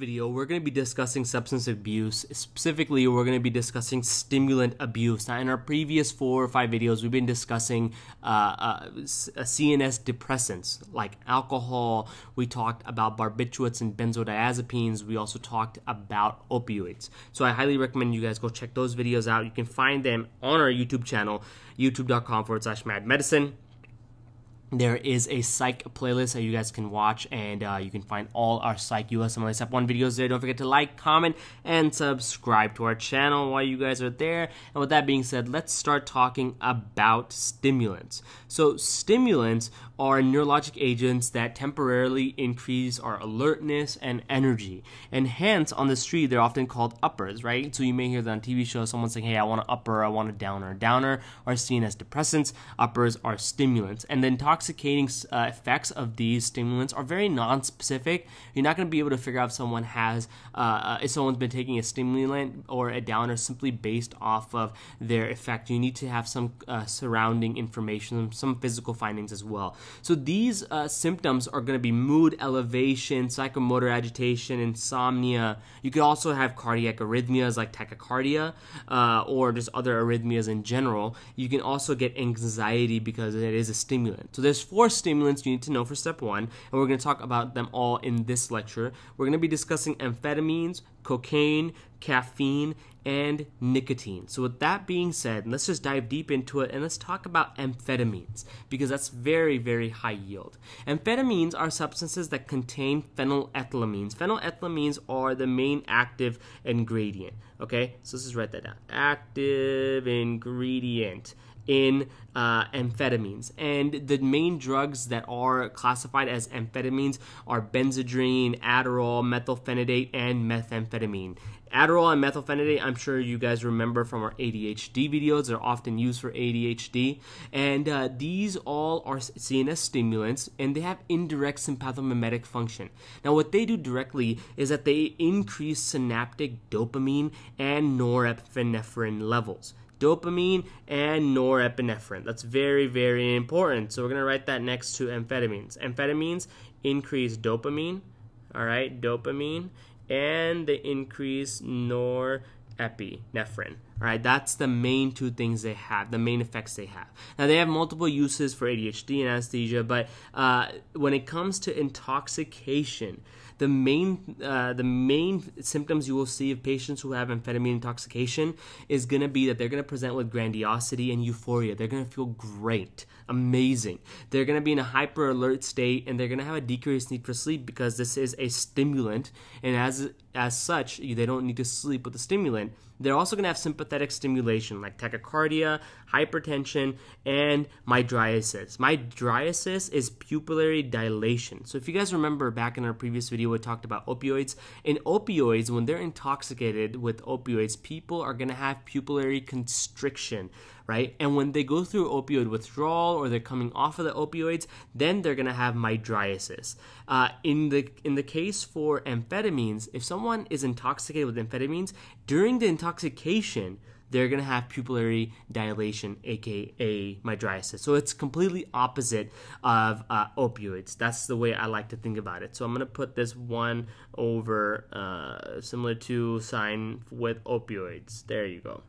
video, we're going to be discussing substance abuse. Specifically, we're going to be discussing stimulant abuse. Now, in our previous four or five videos, we've been discussing uh, uh, CNS depressants like alcohol. We talked about barbiturates and benzodiazepines. We also talked about opioids. So, I highly recommend you guys go check those videos out. You can find them on our YouTube channel, youtube.com forward slash mad medicine there is a psych playlist that you guys can watch and uh, you can find all our psych USMLE step 1 videos there. Don't forget to like comment and subscribe to our channel while you guys are there. And with that being said let's start talking about stimulants. So stimulants are neurologic agents that temporarily increase our alertness and energy and hence on the street they're often called uppers right so you may hear that on tv shows someone saying hey i want an upper i want a downer downer are seen as depressants uppers are stimulants and the intoxicating uh, effects of these stimulants are very non-specific. You're not going to be able to figure out if someone has, uh, uh, if someone's been taking a stimulant or a downer simply based off of their effect. You need to have some uh, surrounding information, some physical findings as well. So these uh, symptoms are going to be mood elevation, psychomotor agitation, insomnia. You could also have cardiac arrhythmias like tachycardia uh, or just other arrhythmias in general. You can also get anxiety because it is a stimulant. So there's four stimulants you need to know for step one, and we're going to talk about them all in this lecture. We're going to be discussing amphetamines, cocaine, caffeine, and nicotine. So, with that being said, let's just dive deep into it and let's talk about amphetamines because that's very, very high yield. Amphetamines are substances that contain phenylethylamines. Phenylethylamines are the main active ingredient. Okay, so let's just write that down. Active ingredient in uh, amphetamines. And the main drugs that are classified as amphetamines are Benzedrine, Adderall, methylphenidate, and methamphetamine. Adderall and methylphenidate, I'm sure you guys remember from our ADHD videos. They're often used for ADHD. And uh, these all are CNS stimulants and they have indirect sympathomimetic function. Now, what they do directly is that they increase synaptic dopamine and norepinephrine levels dopamine and norepinephrine. That's very, very important. So we're going to write that next to amphetamines. Amphetamines increase dopamine, all right, dopamine, and they increase norepinephrine. All right, that's the main two things they have, the main effects they have. Now, they have multiple uses for ADHD and anesthesia, but uh, when it comes to intoxication, the main uh, the main symptoms you will see of patients who have amphetamine intoxication is going to be that they're going to present with grandiosity and euphoria. They're going to feel great, amazing. They're going to be in a hyper alert state and they're going to have a decreased need for sleep because this is a stimulant, and as as such, they don't need to sleep with the stimulant. They're also going to have sympathetic stimulation like tachycardia, hypertension, and mydriasis. Mydriasis is pupillary dilation. So if you guys remember back in our previous video, we talked about opioids. In opioids, when they're intoxicated with opioids, people are going to have pupillary constriction right? And when they go through opioid withdrawal or they're coming off of the opioids, then they're gonna have mydriasis. Uh, in the in the case for amphetamines, if someone is intoxicated with amphetamines during the intoxication, they're going to have pupillary dilation, aka mydriasis. So it's completely opposite of uh, opioids. That's the way I like to think about it. So I'm going to put this one over uh, similar to sign with opioids. There you go.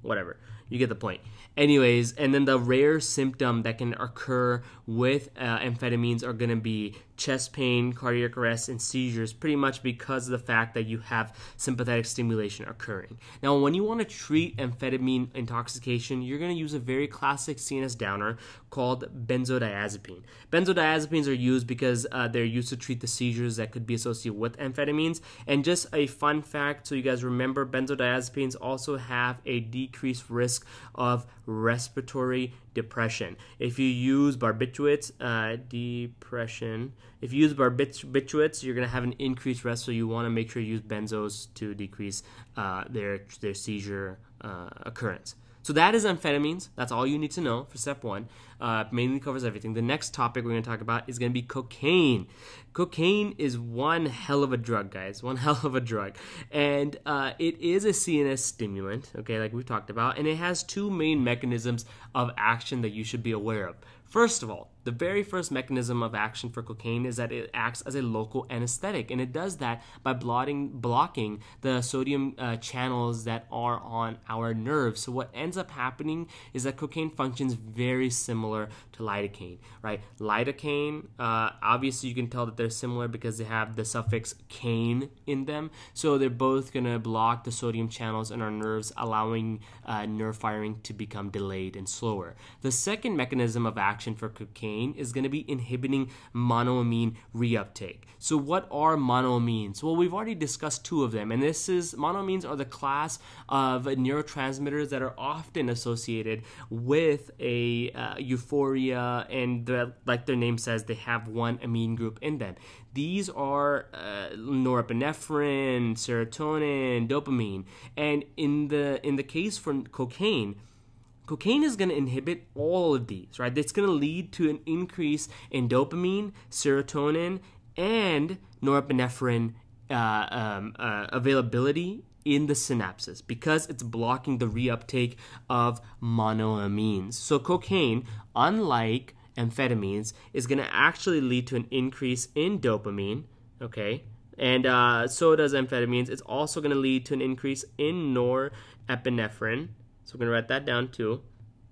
Whatever. You get the point. Anyways, and then the rare symptom that can occur with uh, amphetamines are going to be chest pain, cardiac arrest, and seizures, pretty much because of the fact that you have sympathetic stimulation occurring. Now, when you want to treat amphetamine intoxication, you're going to use a very classic CNS downer called benzodiazepine. Benzodiazepines are used because uh, they're used to treat the seizures that could be associated with amphetamines. And just a fun fact so you guys remember, benzodiazepines also have a decreased risk of respiratory depression. If you use barbiturates, uh, depression. If you use barbiturates, you're going to have an increased risk. So you want to make sure you use benzos to decrease uh, their their seizure uh, occurrence. So that is amphetamines. That's all you need to know for step one. Uh, mainly covers everything. The next topic we're going to talk about is going to be cocaine. Cocaine is one hell of a drug, guys. One hell of a drug. And uh, it is a CNS stimulant, okay, like we've talked about. And it has two main mechanisms of action that you should be aware of. First of all, the very first mechanism of action for cocaine is that it acts as a local anesthetic, and it does that by blotting, blocking the sodium uh, channels that are on our nerves. So what ends up happening is that cocaine functions very similar to lidocaine, right? Lidocaine, uh, obviously you can tell that they're similar because they have the suffix caine in them. So they're both gonna block the sodium channels in our nerves, allowing uh, nerve firing to become delayed and slower. The second mechanism of action for cocaine is going to be inhibiting monoamine reuptake. So, what are monoamines? Well, we've already discussed two of them, and this is monoamines are the class of neurotransmitters that are often associated with a uh, euphoria, and like their name says, they have one amine group in them. These are uh, norepinephrine, serotonin, dopamine, and in the in the case for cocaine cocaine is going to inhibit all of these, right? It's going to lead to an increase in dopamine, serotonin, and norepinephrine uh, um, uh, availability in the synapses because it's blocking the reuptake of monoamines. So, cocaine, unlike amphetamines, is going to actually lead to an increase in dopamine, okay? And uh, so does amphetamines. It's also going to lead to an increase in norepinephrine, so we're going to write that down too,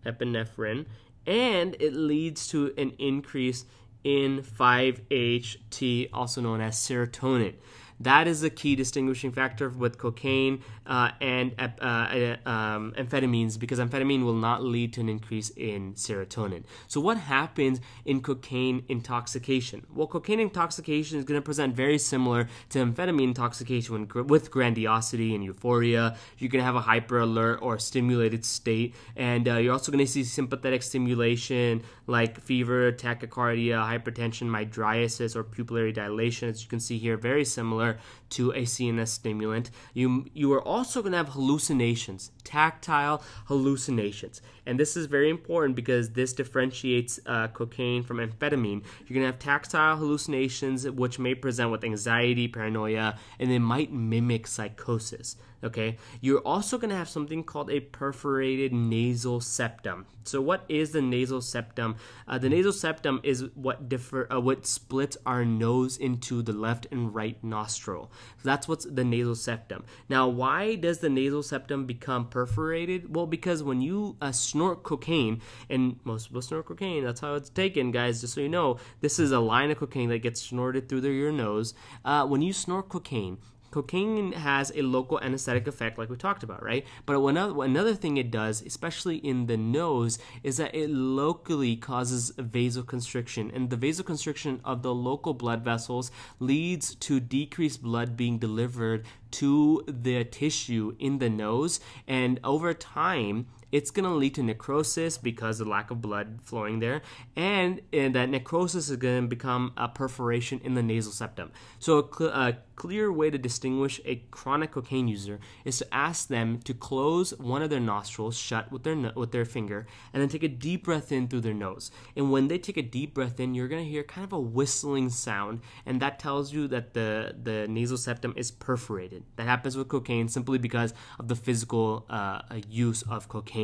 epinephrine. And it leads to an increase in 5-HT, also known as serotonin. That is the key distinguishing factor with cocaine uh, and uh, uh, um, amphetamines because amphetamine will not lead to an increase in serotonin. So, what happens in cocaine intoxication? Well, cocaine intoxication is going to present very similar to amphetamine intoxication when, with grandiosity and euphoria. You're going to have a hyper alert or stimulated state, and uh, you're also going to see sympathetic stimulation like fever, tachycardia, hypertension, mydriasis, or pupillary dilation, as you can see here, very similar to a CNS stimulant. You, you are also going to have hallucinations, tactile hallucinations. And this is very important because this differentiates uh, cocaine from amphetamine. You're going to have tactile hallucinations, which may present with anxiety, paranoia, and they might mimic psychosis okay? You're also going to have something called a perforated nasal septum. So what is the nasal septum? Uh, the nasal septum is what differ uh, what splits our nose into the left and right nostril. So that's what's the nasal septum. Now why does the nasal septum become perforated? Well because when you uh, snort cocaine and most people snort cocaine that's how it's taken guys just so you know. This is a line of cocaine that gets snorted through your nose. Uh, when you snort cocaine cocaine has a local anesthetic effect like we talked about right? But another, another thing it does especially in the nose is that it locally causes vasoconstriction. And the vasoconstriction of the local blood vessels leads to decreased blood being delivered to the tissue in the nose. And over time it's going to lead to necrosis because of lack of blood flowing there, and, and that necrosis is going to become a perforation in the nasal septum. So, a, cl- a clear way to distinguish a chronic cocaine user is to ask them to close one of their nostrils shut with their with their finger, and then take a deep breath in through their nose. And when they take a deep breath in, you're going to hear kind of a whistling sound, and that tells you that the the nasal septum is perforated. That happens with cocaine simply because of the physical uh, use of cocaine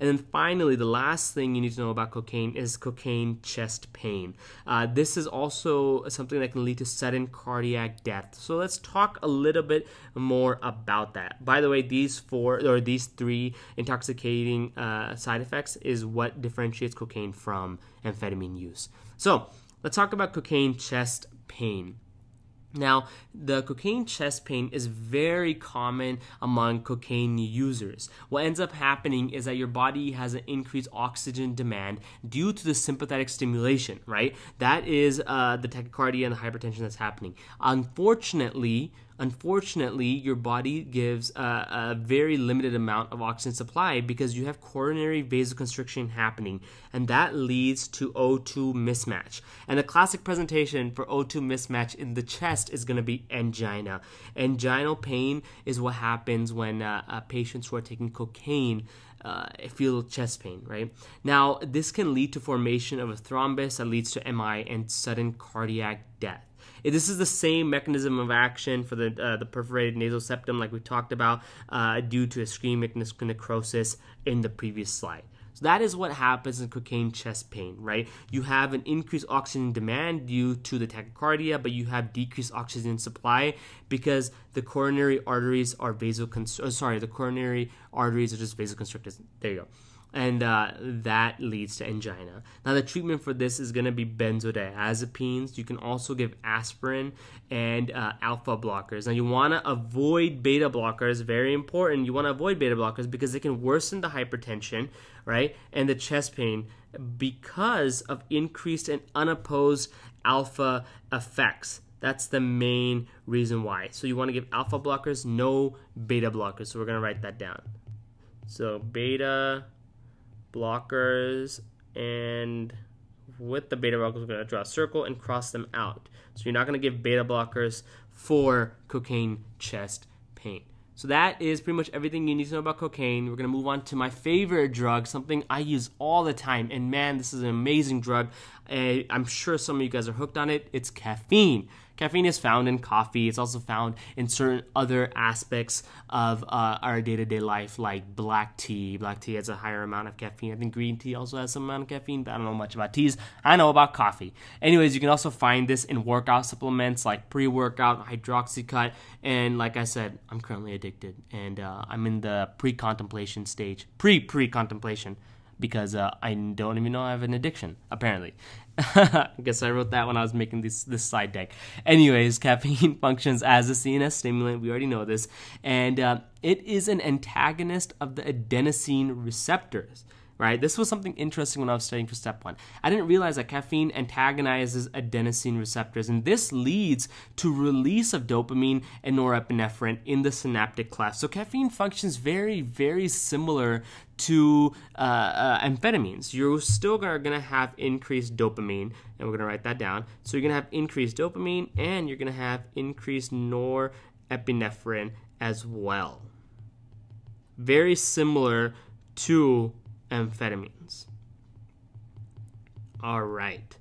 And then finally, the last thing you need to know about cocaine is cocaine chest pain. Uh, this is also something that can lead to sudden cardiac death. So let's talk a little bit more about that. By the way, these four or these three intoxicating uh, side effects is what differentiates cocaine from amphetamine use. So let's talk about cocaine chest pain. Now, the cocaine chest pain is very common among cocaine users. What ends up happening is that your body has an increased oxygen demand due to the sympathetic stimulation, right? That is uh, the tachycardia and the hypertension that's happening. Unfortunately, unfortunately, your body gives a, a, very limited amount of oxygen supply because you have coronary vasoconstriction happening, and that leads to O2 mismatch. And the classic presentation for O2 mismatch in the chest is going to be angina. Anginal pain is what happens when uh, uh, patients who are taking cocaine uh, feel chest pain, right? Now, this can lead to formation of a thrombus that leads to MI and sudden cardiac death. This is the same mechanism of action for the uh, the perforated nasal septum, like we talked about, uh, due to ischemic necrosis in the previous slide. So that is what happens in cocaine chest pain, right? You have an increased oxygen demand due to the tachycardia, but you have decreased oxygen supply because the coronary arteries are vasoconstricted. Oh, sorry, the coronary arteries are just vasoconstricted. There you go and uh, that leads to angina. Now, the treatment for this is going to be benzodiazepines. You can also give aspirin and uh, alpha blockers. Now, you want to avoid beta blockers, very important. You want to avoid beta blockers because they can worsen the hypertension, right, and the chest pain because of increased and unopposed alpha effects. That's the main reason why. So, you want to give alpha blockers, no beta blockers. So, we're going to write that down. So, beta blockers, and with the beta blockers, we're going to draw a circle and cross them out. So you're not going to give beta blockers for cocaine chest pain. So that is pretty much everything you need to know about cocaine. We're going to move on to my favorite drug, something I use all the time. And man, this is an amazing drug. Eh, I'm sure some of you guys are hooked on it. It's caffeine. Caffeine is found in coffee. It's also found in certain other aspects of uh, our day to day life, like black tea. Black tea has a higher amount of caffeine. I think green tea also has some amount of caffeine, but I don't know much about teas. I know about coffee. Anyways, you can also find this in workout supplements like pre workout, hydroxycut, and like I said, I'm currently addicted and uh, I'm in the pre contemplation stage. Pre pre contemplation because uh, I don't even know I have an addiction, apparently. I guess I wrote that when I was making this this slide deck. Anyways, caffeine functions as a CNS stimulant. We already know this, and uh, it is an antagonist of the adenosine receptors right? This was something interesting when I was studying for step one. I didn't realize that caffeine antagonizes adenosine receptors, and this leads to release of dopamine and norepinephrine in the synaptic cleft. So caffeine functions very, very similar to uh, uh, amphetamines. You're still going to have increased dopamine, and we're going to write that down. So you're going to have increased dopamine, and you're going to have increased norepinephrine as well. Very similar to amphetamines. All right.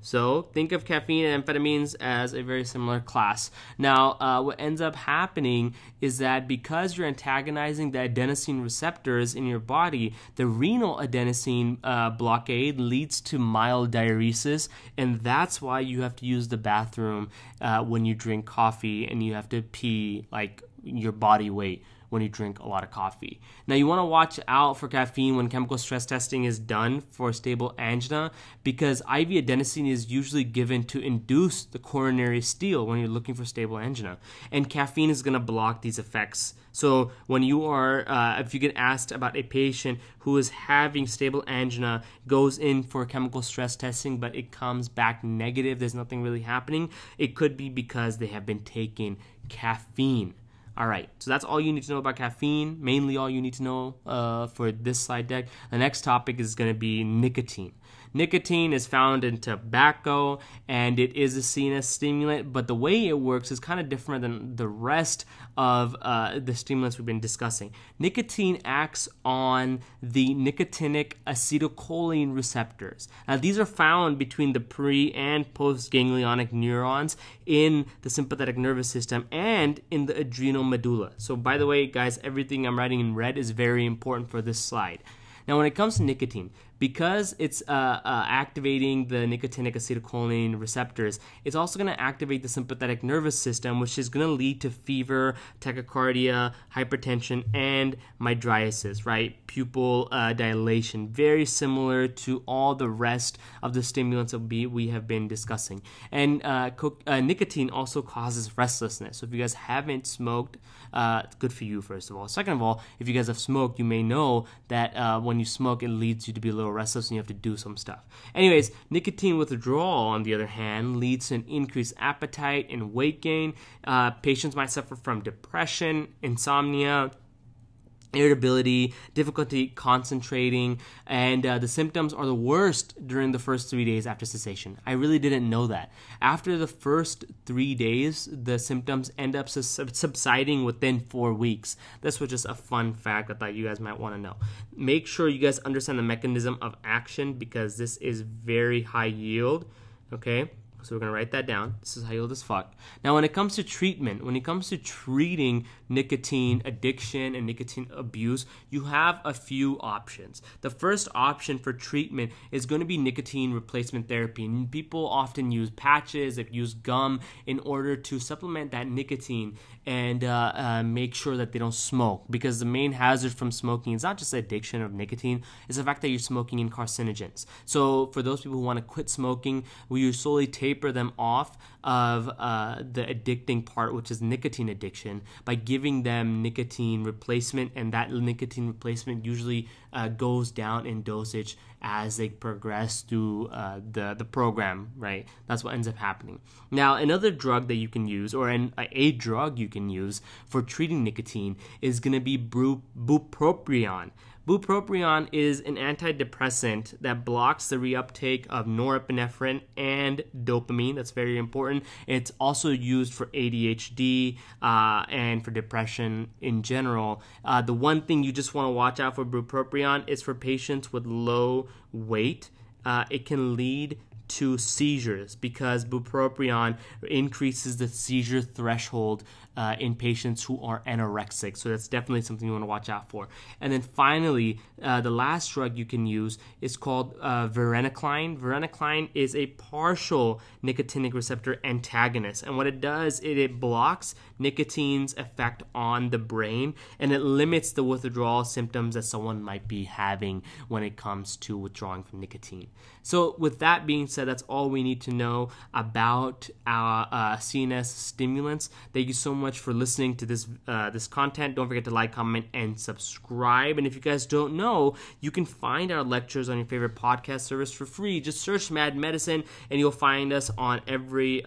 So think of caffeine and amphetamines as a very similar class. Now, uh, what ends up happening is that because you're antagonizing the adenosine receptors in your body, the renal adenosine uh, blockade leads to mild diuresis, and that's why you have to use the bathroom uh, when you drink coffee and you have to pee like your body weight when you drink a lot of coffee. Now, you want to watch out for caffeine when chemical stress testing is done for stable angina because IV adenosine is usually given to induce the coronary steal when you're looking for stable angina. And caffeine is going to block these effects. So, when you are, uh, if you get asked about a patient who is having stable angina, goes in for chemical stress testing, but it comes back negative, there's nothing really happening, it could be because they have been taking caffeine. All right, so that's all you need to know about caffeine, mainly all you need to know uh, for this slide deck. The next topic is going to be nicotine. Nicotine is found in tobacco and it is a CNS stimulant, but the way it works is kind of different than the rest of uh, the stimulants we've been discussing. Nicotine acts on the nicotinic acetylcholine receptors. Now, these are found between the pre and post ganglionic neurons in the sympathetic nervous system and in the adrenal medulla. So, by the way, guys, everything I'm writing in red is very important for this slide. Now, when it comes to nicotine, because it's uh, uh, activating the nicotinic acetylcholine receptors, it's also going to activate the sympathetic nervous system, which is going to lead to fever, tachycardia, hypertension, and mydriasis, right? Pupil uh, dilation, very similar to all the rest of the stimulants that we, we have been discussing. And uh, uh, nicotine also causes restlessness. So if you guys haven't smoked, uh, good for you, first of all. Second of all, if you guys have smoked, you may know that when you smoke, it leads you to be a little restless and you have to do some stuff. Anyways, nicotine withdrawal, on the other hand, leads to an increased appetite and weight gain. Uh, patients might suffer from depression, insomnia, irritability, difficulty concentrating, and uh, the symptoms are the worst during the first three days after cessation. I really didn't know that. After the first three days, the symptoms end up subsiding within four weeks. This was just a fun fact I thought you guys might want to know. Make sure you guys understand the mechanism of action because this is very high yield. Okay So we're gonna write that down. This is high yield as fuck. Now, when it comes to treatment, when it comes to treating nicotine addiction and nicotine abuse, you have a few options. The first option for treatment is going to be nicotine replacement therapy. And people often use patches, they use gum in order to supplement that nicotine and uh, uh, make sure that they don't smoke. Because the main hazard from smoking is not just addiction of nicotine, it's the fact that you're smoking in carcinogens. So for those people who want to quit smoking, we use slowly taper them off of uh, the addicting part, which is nicotine addiction, by giving them nicotine replacement, and that nicotine replacement usually uh, goes down in dosage as they progress through uh, the the program. Right, that's what ends up happening. Now, another drug that you can use, or an, a drug you can use for treating nicotine, is going to be bupropion. Bupropion is an antidepressant that blocks the reuptake of norepinephrine and dopamine. That's very important. It's also used for ADHD uh, and for depression in general. Uh, the one thing you just want to watch out for bupropion is for patients with low weight. Uh, it can lead to seizures because bupropion increases the seizure threshold uh, in patients who are anorexic. So that's definitely something you want to watch out for. And then finally, uh, the last drug you can use is called uh, varenicline. Varenicline is a partial nicotinic receptor antagonist. And what it does, it, it blocks nicotine's effect on the brain and it limits the withdrawal symptoms that someone might be having when it comes to withdrawing from nicotine. So, with that being said, that's all we need to know about our uh, CNS stimulants. Thank you so much much for listening to this uh, this content. Don't forget to like, comment, and subscribe. And if you guys don't know, you can find our lectures on your favorite podcast service for free. Just search Mad Medicine, and you'll find us on every